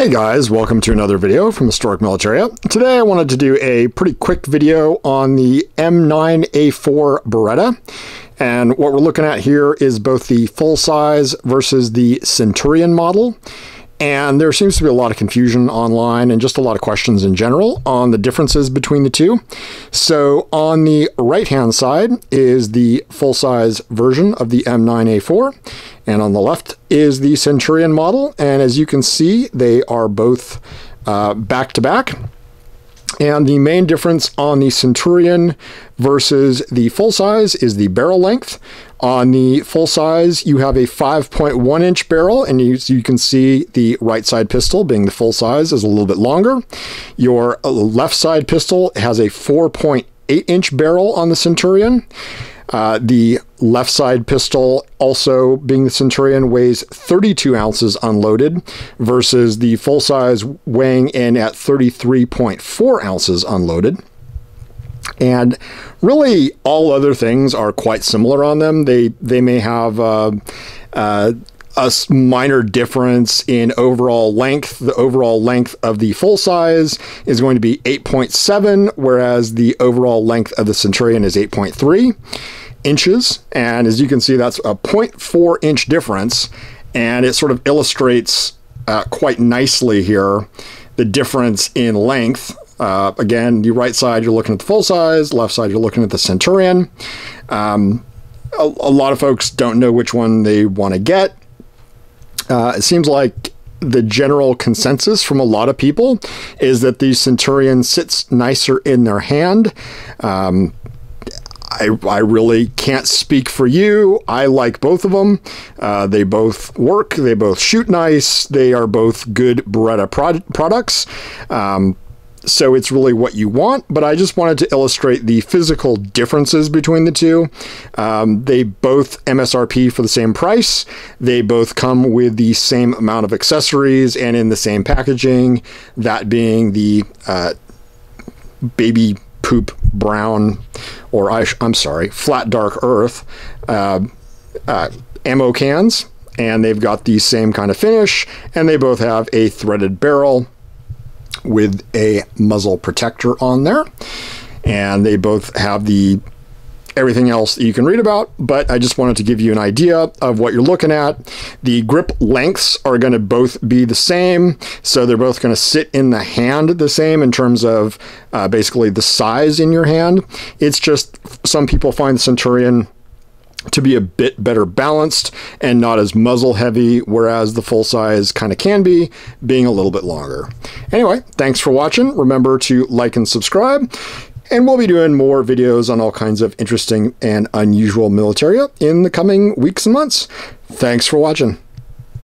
Hey guys, welcome to another video from Historic Militaria. Today I wanted to do a pretty quick video on the M9A4 Beretta. And what we're looking at here is both the full size versus the Centurion model. And there seems to be a lot of confusion online and just a lot of questions in general on the differences between the two. So on the right hand side is the full size version of the M9A4. And on the left is the Centurion model. And as you can see, they are both back to back. And the main difference on the Centurion versus the full size is the barrel length. On the full size, you have a 5.1 inch barrel, and you, you, can see the right side pistol, being the full size, is a little bit longer. Your uh, left side pistol has a 4.8 inch barrel on the Centurion. Uh, the left side pistol, also being the Centurion, weighs 32 ounces unloaded versus the full size weighing in at 33.4 ounces unloaded. And really, all other things are quite similar on them. They they may have uh, uh, a minor difference in overall length. The overall length of the full size is going to be 8.7, whereas the overall length of the Centurion is 8.3 inches. And as you can see, that's a 0.4 inch difference. And it sort of illustrates uh, quite nicely here the difference in length. Uh, again, the right side, you're looking at the full size, left side, you're looking at the Centurion. Um, a, a, lot of folks don't know which one they want to get. Uh, it seems like the general consensus from a lot of people is that the Centurion sits nicer in their hand. Um, I, I really can't speak for you. I like both of them. Uh, they both work. They both shoot nice. They are both good Beretta pro- products. Um, so it's really what you want, but I just wanted to illustrate the physical differences between the two. Um, they both MSRP for the same price. They both come with the same amount of accessories and in the same packaging, that being the uh, baby poop brown, or I, am sorry, flat dark earth uh, uh, ammo cans. And they've got the same kind of finish, and they both have a threaded barrel with a muzzle protector on there. And they both have the everything else that you can read about, but I just wanted to give you an idea of what you're looking at. The grip lengths are going to both be the same, so they're both going to sit in the hand the same in terms of uh, basically the size in your hand. It's just some people find the Centurion to be a bit better balanced and not as muzzle heavy, whereas the full size kind of can be, being a little bit longer. Anyway, thanks for watching. Remember to like and subscribe. And we'll be doing more videos on all kinds of interesting and unusual militaria in the coming weeks and months. Thanks for watching.